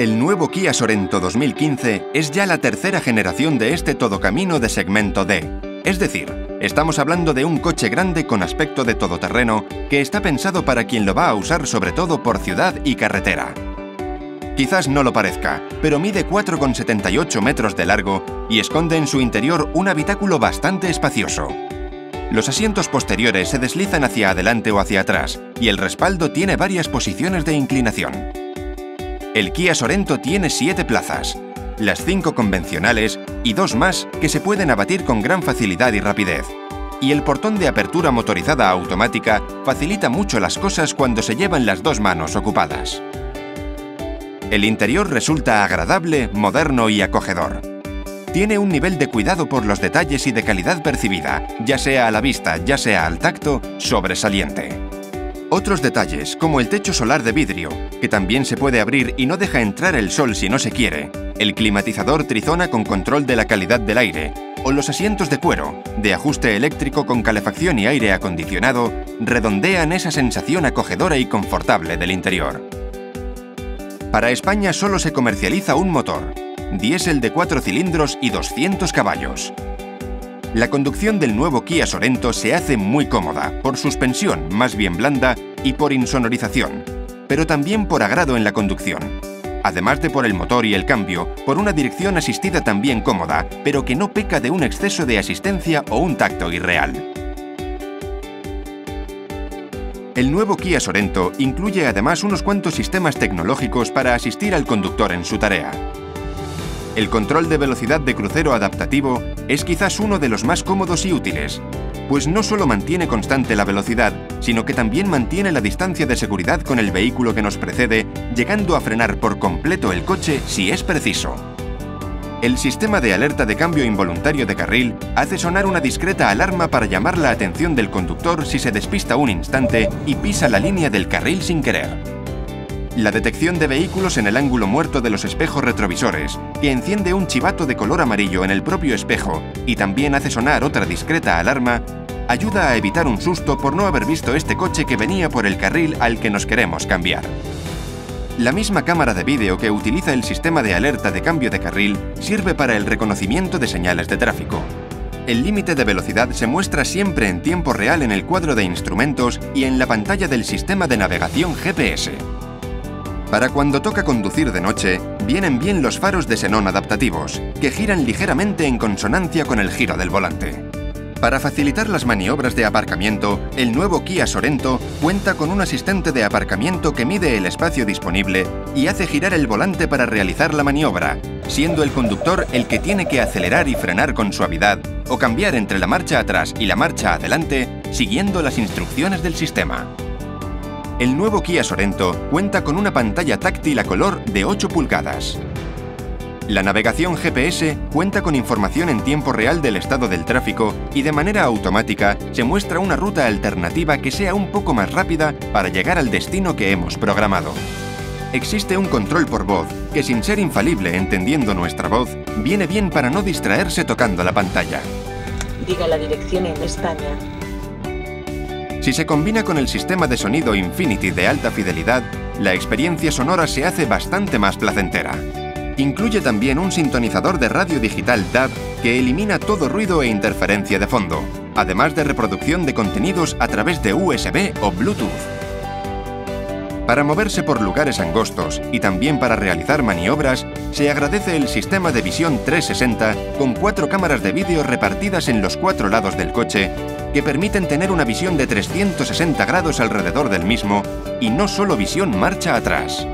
El nuevo Kia Sorento 2015 es ya la tercera generación de este todocamino de segmento D. Es decir, estamos hablando de un coche grande con aspecto de todoterreno que está pensado para quien lo va a usar sobre todo por ciudad y carretera. Quizás no lo parezca, pero mide 4,78 metros de largo y esconde en su interior un habitáculo bastante espacioso. Los asientos posteriores se deslizan hacia adelante o hacia atrás y el respaldo tiene varias posiciones de inclinación. El Kia Sorento tiene 7 plazas, las 5 convencionales y dos más que se pueden abatir con gran facilidad y rapidez. Y el portón de apertura motorizada automática facilita mucho las cosas cuando se llevan las dos manos ocupadas. El interior resulta agradable, moderno y acogedor. Tiene un nivel de cuidado por los detalles y de calidad percibida, ya sea a la vista, ya sea al tacto, sobresaliente. Otros detalles, como el techo solar de vidrio, que también se puede abrir y no deja entrar el sol si no se quiere, el climatizador trizona con control de la calidad del aire, o los asientos de cuero, de ajuste eléctrico con calefacción y aire acondicionado, redondean esa sensación acogedora y confortable del interior. Para España solo se comercializa un motor, diésel de 4 cilindros y 200 caballos, la conducción del nuevo Kia Sorento se hace muy cómoda, por suspensión más bien blanda y por insonorización, pero también por agrado en la conducción. Además de por el motor y el cambio, por una dirección asistida también cómoda, pero que no peca de un exceso de asistencia o un tacto irreal. El nuevo Kia Sorento incluye además unos cuantos sistemas tecnológicos para asistir al conductor en su tarea. El control de velocidad de crucero adaptativo es quizás uno de los más cómodos y útiles, pues no solo mantiene constante la velocidad, sino que también mantiene la distancia de seguridad con el vehículo que nos precede, llegando a frenar por completo el coche si es preciso. El sistema de alerta de cambio involuntario de carril hace sonar una discreta alarma para llamar la atención del conductor si se despista un instante y pisa la línea del carril sin querer la detección de vehículos en el ángulo muerto de los espejos retrovisores, que enciende un chivato de color amarillo en el propio espejo y también hace sonar otra discreta alarma, ayuda a evitar un susto por no haber visto este coche que venía por el carril al que nos queremos cambiar. La misma cámara de vídeo que utiliza el sistema de alerta de cambio de carril sirve para el reconocimiento de señales de tráfico. El límite de velocidad se muestra siempre en tiempo real en el cuadro de instrumentos y en la pantalla del sistema de navegación GPS. Para cuando toca conducir de noche, vienen bien los faros de xenón adaptativos, que giran ligeramente en consonancia con el giro del volante. Para facilitar las maniobras de aparcamiento, el nuevo Kia Sorento cuenta con un asistente de aparcamiento que mide el espacio disponible y hace girar el volante para realizar la maniobra, siendo el conductor el que tiene que acelerar y frenar con suavidad o cambiar entre la marcha atrás y la marcha adelante siguiendo las instrucciones del sistema el nuevo Kia Sorento cuenta con una pantalla táctil a color de 8 pulgadas. La navegación GPS cuenta con información en tiempo real del estado del tráfico y de manera automática se muestra una ruta alternativa que sea un poco más rápida para llegar al destino que hemos programado. Existe un control por voz que sin ser infalible entendiendo nuestra voz, viene bien para no distraerse tocando la pantalla. Diga la dirección en España. Si se combina con el sistema de sonido Infinity de alta fidelidad, la experiencia sonora se hace bastante más placentera. Incluye también un sintonizador de radio digital DAB que elimina todo ruido e interferencia de fondo, además de reproducción de contenidos a través de USB o Bluetooth. Para moverse por lugares angostos y también para realizar maniobras, se agradece el sistema de visión 360 con cuatro cámaras de vídeo repartidas en los cuatro lados del coche que permiten tener una visión de 360 grados alrededor del mismo y no solo visión marcha atrás.